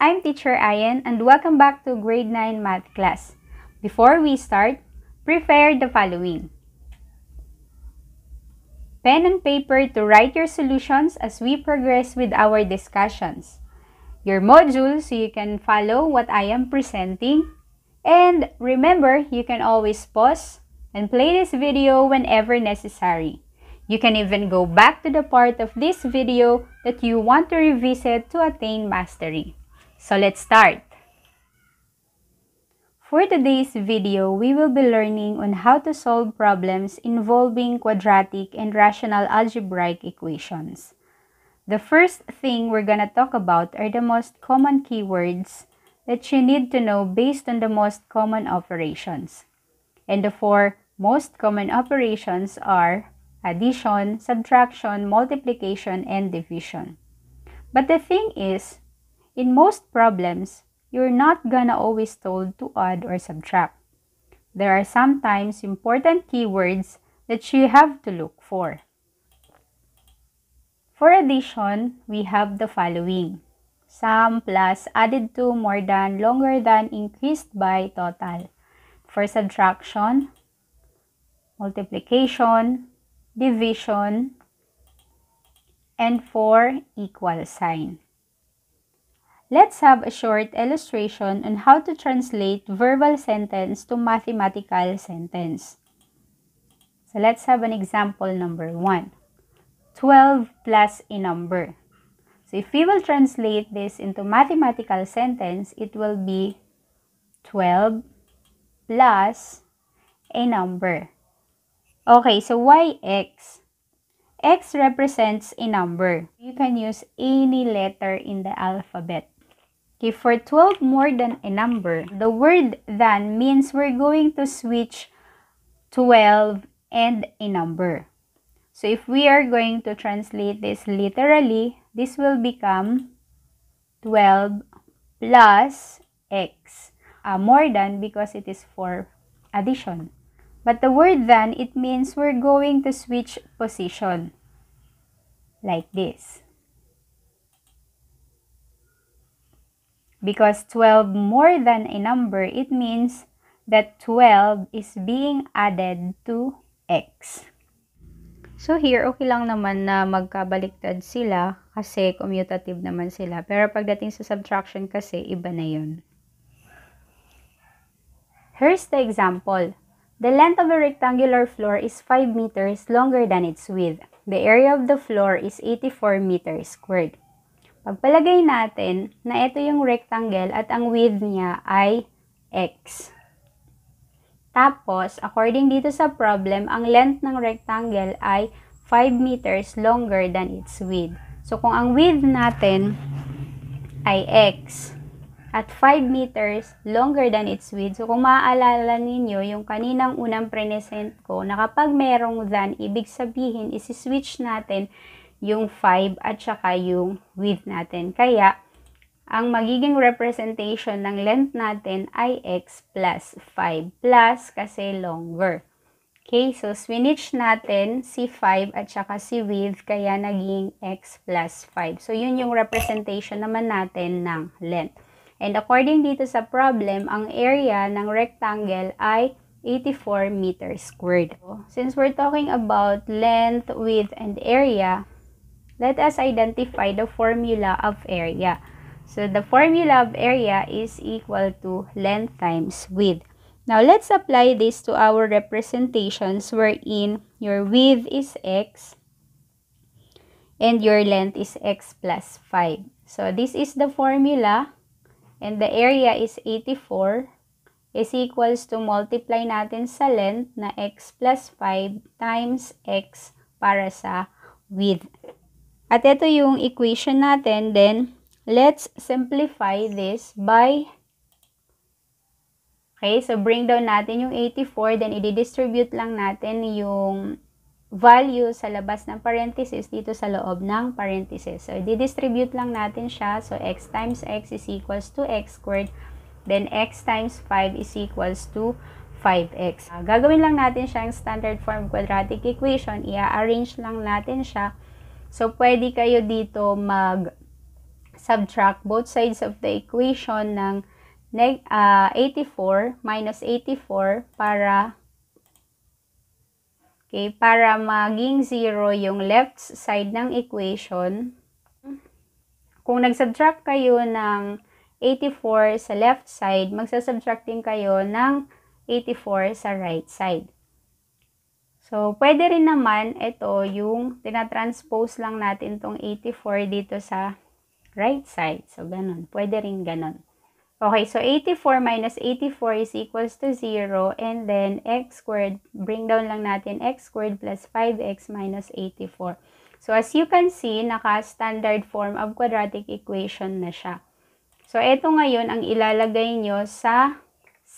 I'm Teacher Ayen and welcome back to Grade 9 Math class. Before we start, prepare the following. Pen and paper to write your solutions as we progress with our discussions. Your module so you can follow what I am presenting. And remember, you can always pause and play this video whenever necessary. You can even go back to the part of this video that you want to revisit to attain mastery. So let's start. For today's video, we will be learning on how to solve problems involving quadratic and rational algebraic equations. The first thing we're gonna talk about are the most common keywords that you need to know based on the most common operations. And the four most common operations are addition, subtraction, multiplication, and division. But the thing is, in most problems, you're not gonna always told to add or subtract. There are sometimes important keywords that you have to look for. For addition, we have the following. Sum plus added to more than longer than increased by total. For subtraction, multiplication, division, and for equal sign. Let's have a short illustration on how to translate verbal sentence to mathematical sentence. So let's have an example number 1. 12 plus a number. So if we will translate this into mathematical sentence, it will be 12 plus a number. Okay, so why x? x represents a number. You can use any letter in the alphabet. Okay, for 12 more than a number, the word than means we're going to switch 12 and a number. So if we are going to translate this literally, this will become 12 plus x. Uh, more than because it is for addition. But the word than, it means we're going to switch position. Like this. Because 12 more than a number, it means that 12 is being added to x. So here, okay lang naman na magkabaliktad sila kasi commutative naman sila. Pero pagdating sa subtraction kasi, iba na yun. Here's the example. The length of a rectangular floor is 5 meters longer than its width. The area of the floor is 84 meters squared. Pagpalagay natin na ito yung rectangle at ang width niya ay x. Tapos, according dito sa problem, ang length ng rectangle ay 5 meters longer than its width. So, kung ang width natin ay x, at 5 meters longer than its width. So, kung maaalala ninyo, yung kaninang unang present ko, na kapag merong than, ibig sabihin, isi-switch natin yung 5 at saka yung width natin. Kaya, ang magiging representation ng length natin ay x plus 5 plus kasi longer. Okay, so switch natin si 5 at saka si width, kaya naging x plus 5. So, yun yung representation naman natin ng length. And according dito sa problem, ang area ng rectangle ay 84 meters squared. Since we're talking about length, width, and area, let us identify the formula of area. So the formula of area is equal to length times width. Now let's apply this to our representations wherein your width is x and your length is x plus 5. So this is the formula and the area is 84 is equals to multiply natin sa length na x plus 5 times x para sa width. At ito yung equation natin. Then, let's simplify this by Okay, so bring down natin yung 84, then i-distribute lang natin yung value sa labas ng parenthesis dito sa loob ng parenthesis. So, i-distribute lang natin siya. So, x times x is equals to x squared. Then, x times 5 is equals to 5x. Uh, gagawin lang natin siya yung standard form quadratic equation. I-arrange lang natin siya. So, pwede kayo dito mag subtract both sides of the equation ng uh, 84 minus 84 para okay, para maging 0 yung left side ng equation. Kung nag-subtract kayo ng 84 sa left side, magsasubtract din kayo ng 84 sa right side. So, pwede rin naman ito yung tinatranspose lang natin tong 84 dito sa right side. So, ganun. Pwede rin ganun. Okay, so 84 minus 84 is equals to 0. And then, x squared, bring down lang natin x squared plus 5x minus 84. So, as you can see, naka-standard form of quadratic equation na siya. So, ito ngayon ang ilalagay nyo sa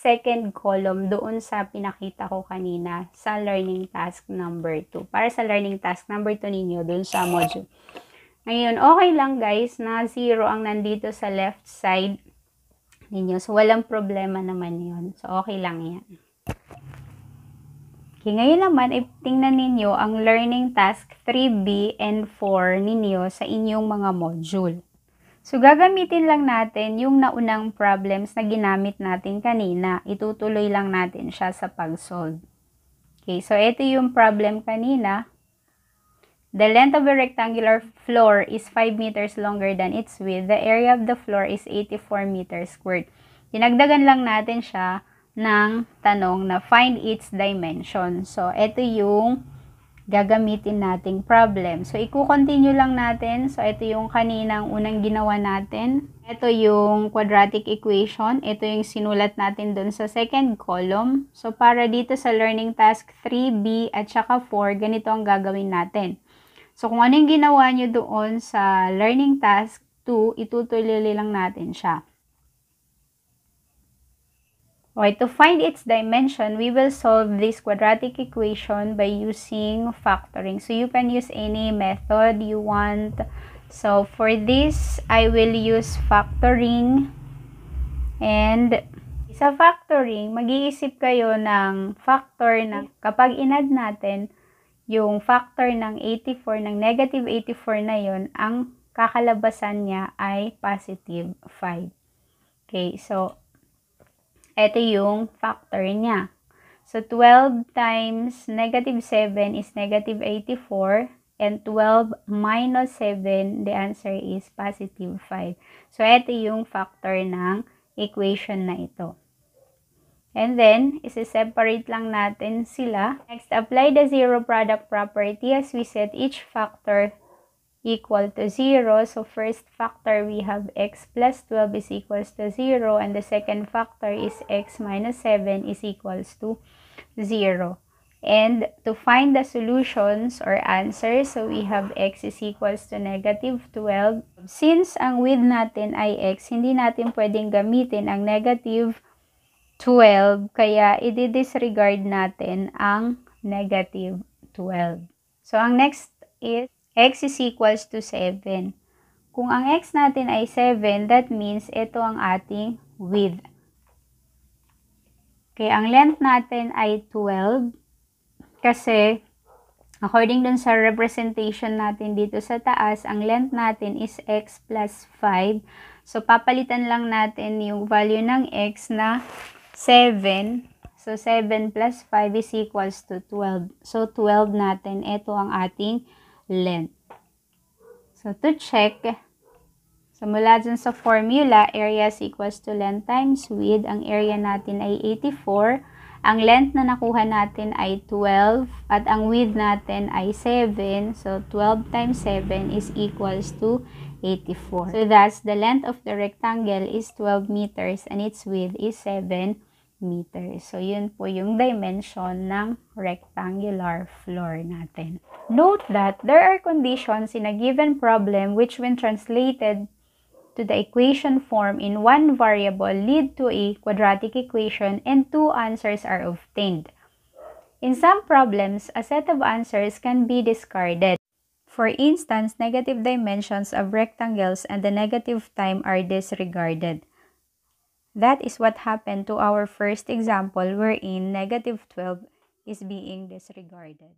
second column doon sa pinakita ko kanina sa learning task number 2. Para sa learning task number 2 ninyo doon sa module. Ngayon, okay lang guys na 0 ang nandito sa left side ninyo. So, walang problema naman yon So, okay lang yan. Okay, ngayon naman, tingnan ninyo ang learning task 3B and 4 ninyo sa inyong mga module. So, gagamitin lang natin yung naunang problems na ginamit natin kanina. Itutuloy lang natin siya sa pag-solve. Okay, so ito yung problem kanina. The length of a rectangular floor is 5 meters longer than its width. The area of the floor is 84 meters squared. Dinagdagan lang natin siya ng tanong na find its dimension. So, ito yung gagamitin nating problem. So, i-continue lang natin. So, ito yung kaninang unang ginawa natin. Ito yung quadratic equation. Ito yung sinulat natin dun sa second column. So, para dito sa learning task 3B at saka 4, ganito ang gagawin natin. So, kung ano yung ginawa nyo doon sa learning task 2, itutuloy lang natin siya. Okay, to find its dimension, we will solve this quadratic equation by using factoring. So, you can use any method you want. So, for this, I will use factoring. And sa factoring, mag-iisip kayo ng factor na kapag inad natin, yung factor ng 84, ng negative 84 na yon ang kakalabasan niya ay positive 5. Okay, so, ito yung factor niya. So, 12 times negative 7 is negative 84. And 12 minus 7, the answer is positive 5. So, ito yung factor ng equation na ito. And then, isi-separate lang natin sila. Next, apply the zero product property as we set each factor equal to 0. So, first factor, we have x plus 12 is equals to 0. And the second factor is x minus 7 is equals to 0. And to find the solutions or answers, so we have x is equals to negative 12. Since ang width natin ay x, hindi natin pwedeng gamitin ang negative 12, kaya i-disregard natin ang negative 12. So, ang next is x is equals to 7. Kung ang x natin ay 7, that means ito ang ating width. Okay, ang length natin ay 12 kasi according dun sa representation natin dito sa taas, ang length natin is x plus 5. So, papalitan lang natin yung value ng x na 7. So, 7 plus 5 is equals to 12. So, 12 natin. Ito ang ating length. So, to check, so mula dun sa formula, area is equals to length times width. Ang area natin ay 84. Ang length na nakuha natin ay 12. At ang width natin ay 7. So, 12 times 7 is equals to 84. So, thus, the length of the rectangle is 12 meters and its width is 7 meters. So, yun po yung dimension ng rectangular floor natin. Note that there are conditions in a given problem which when translated to the equation form in one variable lead to a quadratic equation and two answers are obtained. In some problems, a set of answers can be discarded. For instance, negative dimensions of rectangles and the negative time are disregarded. That is what happened to our first example wherein negative 12 is being disregarded.